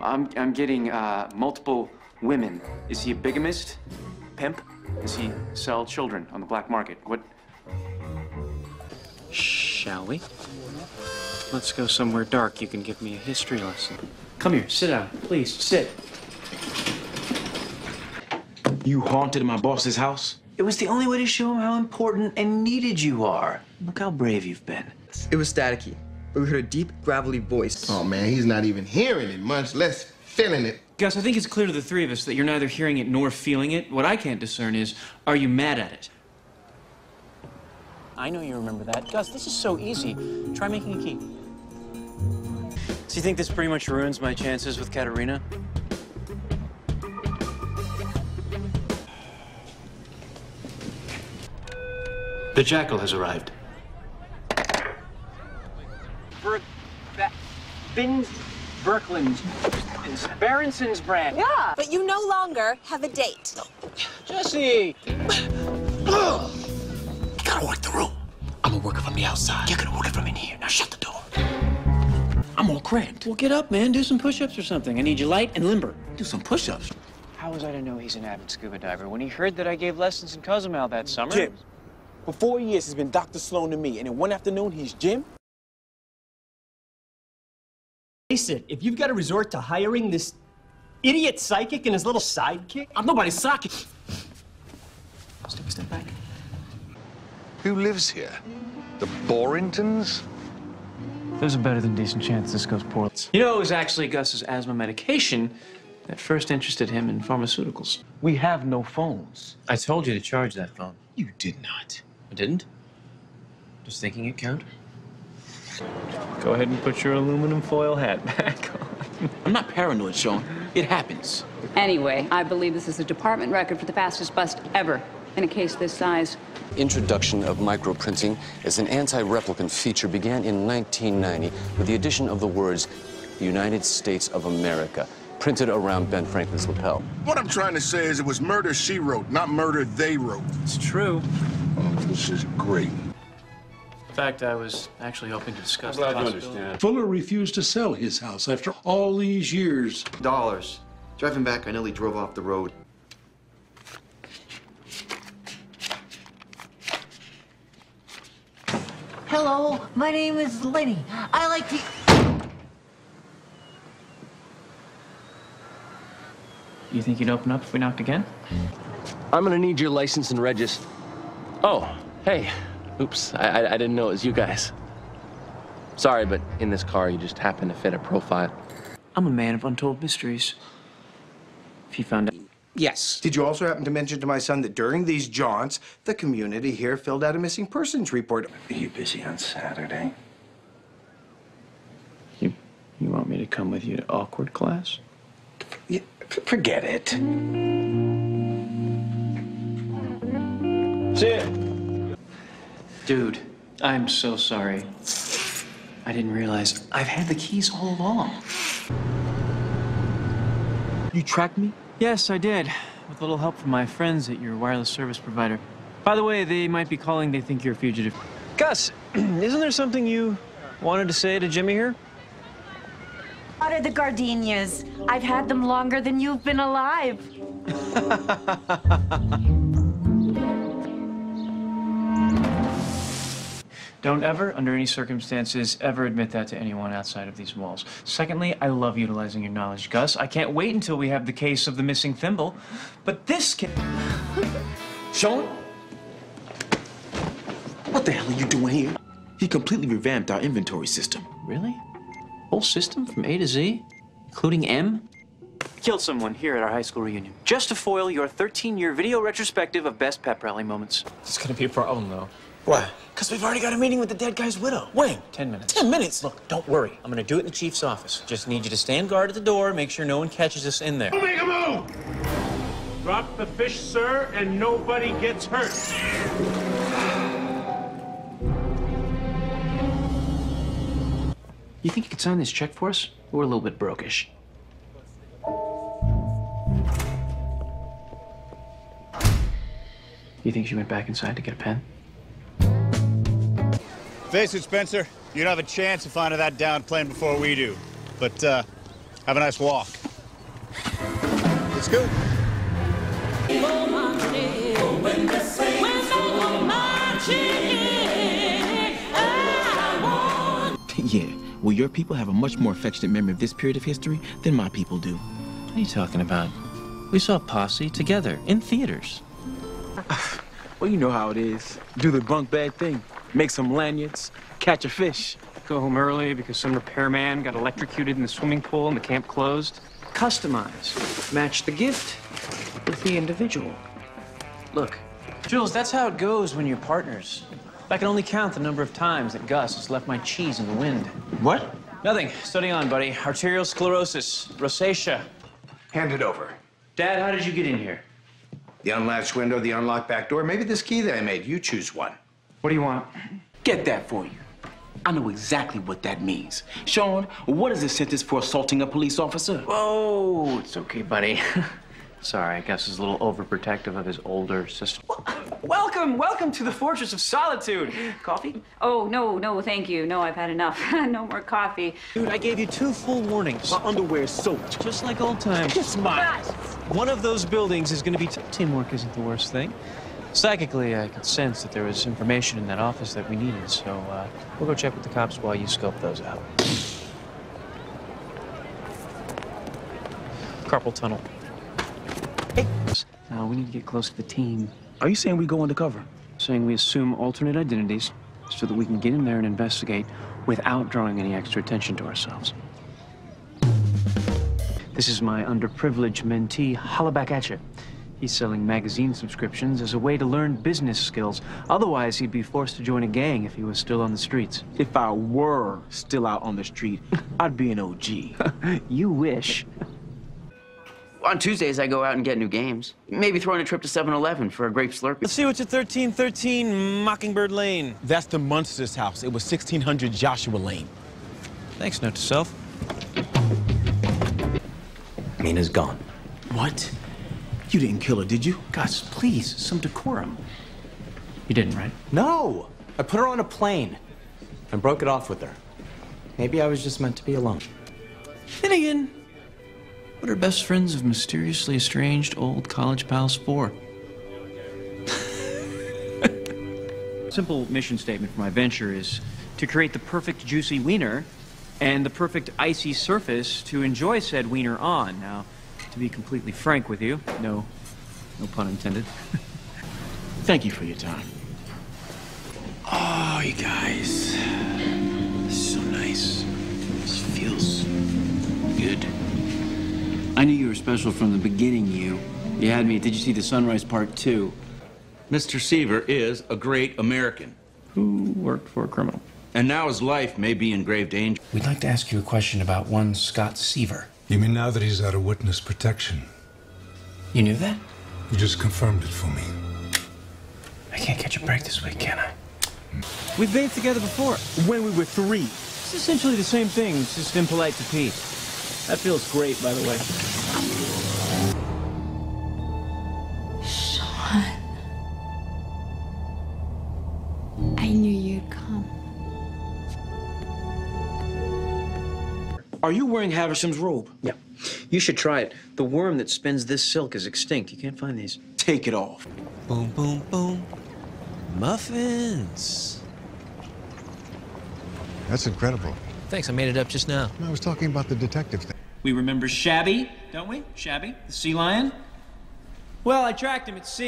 I'm, I'm getting uh, multiple women. Is he a bigamist? Pimp? Does he sell children on the black market? What? Shall we? Let's go somewhere dark. You can give me a history lesson. Come here, sit down, please, sit. You haunted my boss's house? It was the only way to show him how important and needed you are. Look how brave you've been. It was staticky, but we heard a deep, gravelly voice. Oh man, he's not even hearing it, much less feeling it. Gus, I think it's clear to the three of us that you're neither hearing it nor feeling it. What I can't discern is, are you mad at it? I know you remember that. Gus, this is so easy. Try making a key. So you think this pretty much ruins my chances with Katerina? The jackal has arrived. Ber- ba- Bin Berkland. Berenson's brand. Yeah, but you no longer have a date. Jesse! You gotta work the room. I'm gonna work it from the outside. You're gonna work it from in here. Now shut the door. I'm all cramped. Well, get up, man. Do some push-ups or something. I need you light and limber. Do some push-ups. How was I to know he's an avid scuba diver when he heard that I gave lessons in Cozumel that summer? Jim. For four years, he's been Dr. Sloan to me, and in one afternoon, he's Jim. Face it, if you've got to resort to hiring this idiot psychic and his little sidekick, I'm nobody's socket. Let's take a step back. Who lives here? The Borringtons? There's a better than decent chance this goes poorly. You know, it was actually Gus's asthma medication that first interested him in pharmaceuticals. We have no phones. I told you to charge that phone. You did not. I didn't? Just thinking it count? Go ahead and put your aluminum foil hat back on. I'm not paranoid, Sean. It happens. Anyway, I believe this is a department record for the fastest bust ever in a case this size. Introduction of microprinting as an anti-replicant feature began in 1990 with the addition of the words United States of America printed around Ben Franklin's lapel. What I'm trying to say is it was murder she wrote, not murder they wrote. It's true. Oh, this is great. In fact, I was actually hoping to discuss I'm glad the you understand. Fuller refused to sell his house after all these years. Dollars. Driving back, I nearly drove off the road. Hello, my name is Lenny. I like to. You think you'd open up if we knocked again? I'm gonna need your license and regis. Oh, hey. Oops, I, I, I didn't know it was you guys. Sorry, but in this car, you just happen to fit a profile. I'm a man of untold mysteries. If you found out. Yes. Did you also happen to mention to my son that during these jaunts, the community here filled out a missing persons report? Are you busy on Saturday? You, you want me to come with you to awkward class? Yeah, forget it. Sit. Dude, I'm so sorry. I didn't realize I've had the keys all along. You tracked me? Yes, I did. With a little help from my friends at your wireless service provider. By the way, they might be calling. They think you're a fugitive. Gus, isn't there something you wanted to say to Jimmy here? What are the gardenias? I've had them longer than you've been alive. Don't ever, under any circumstances, ever admit that to anyone outside of these walls. Secondly, I love utilizing your knowledge, Gus. I can't wait until we have the case of the missing thimble. But this can. Sean? What the hell are you doing here? He completely revamped our inventory system. Really? Whole system from A to Z? Including M? Killed someone here at our high school reunion. Just to foil your 13 year video retrospective of best pep rally moments. It's gonna be a problem, though. Why? Because we've already got a meeting with the dead guy's widow. When? 10 minutes. Ten minutes? Look, don't worry. I'm gonna do it in the chief's office. Just need you to stand guard at the door, make sure no one catches us in there. Make a move! Drop the fish, sir, and nobody gets hurt. You think you could sign this check for us? We're a little bit brokish. You think she went back inside to get a pen? Face it, Spencer. You don't have a chance of finding that down plane before we do. But uh, Have a nice walk. Let's go. yeah, well, your people have a much more affectionate memory of this period of history than my people do. What are you talking about? We saw Posse together in theaters. Well, you know how it is. Do the bunk bed thing. Make some lanyards, catch a fish. Go home early because some repairman got electrocuted in the swimming pool and the camp closed. Customize. Match the gift with the individual. Look, Jules, that's how it goes when you're partners. I can only count the number of times that Gus has left my cheese in the wind. What? Nothing. Study on, buddy. Arterial sclerosis, rosacea. Hand it over. Dad, how did you get in here? The unlatched window, the unlocked back door, maybe this key that I made. You choose one. What do you want? Get that for you. I know exactly what that means. Sean, what is the sentence for assaulting a police officer? Whoa, it's okay, buddy. Sorry, I guess he's a little overprotective of his older sister. Welcome, welcome to the Fortress of Solitude. Coffee? Oh, no, no, thank you. No, I've had enough. no more coffee. Dude, I gave you two full warnings. My underwear is soaked. Just like old times. Kiss my. One of those buildings is going to be t- teamwork isn't the worst thing. Psychically, I could sense that there was information in that office that we needed, so uh, we'll go check with the cops while you scope those out. Carpal tunnel. Hey. Now we need to get close to the team. Are you saying we go undercover? Saying we assume alternate identities so that we can get in there and investigate without drawing any extra attention to ourselves. This is my underprivileged mentee, holla back at you. He's selling magazine subscriptions as a way to learn business skills. Otherwise, he'd be forced to join a gang if he was still on the streets. If I were still out on the street, I'd be an OG. you wish. On Tuesdays, I go out and get new games. Maybe throw in a trip to 7-Eleven for a grape slurpee. Let's see what's at 1313 Mockingbird Lane. That's the Munsters' house. It was 1600 Joshua Lane. Thanks, note to self. Mina's gone. What? You didn't kill her, did you? Gus, please, some decorum. You didn't, right? No! I put her on a plane and broke it off with her. Maybe I was just meant to be alone. Then again, what are best friends of mysteriously estranged old college pals for? Simple mission statement for my venture is to create the perfect juicy wiener and the perfect icy surface to enjoy said wiener on. Now, to be completely frank with you, no, no pun intended. Thank you for your time. Oh, you guys. This is so nice. This feels good. I knew you were special from the beginning, you. You had me. Did you see the Sunrise Part 2? Mr. Seaver is a great American. Who worked for a criminal. And now his life may be in grave danger. We'd like to ask you a question about one Scott Seaver. You mean now that he's out of witness protection? You knew that? You just confirmed it for me. I can't catch a break this week, can I? We've bathed together before. When we were three. It's essentially the same thing, it's just impolite to Pete. That feels great, by the way. Sean. Are you wearing Haversham's robe? Yeah. You should try it. The worm that spins this silk is extinct. You can't find these. Take it off. Boom, boom, boom. Muffins. That's incredible. Thanks, I made it up just now. I was talking about the detective thing. We remember Shabby, don't we? Shabby, the sea lion? Well, I tracked him at sea.